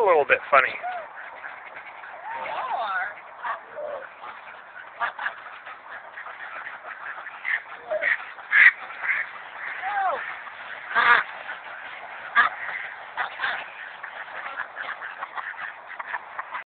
a little bit funny.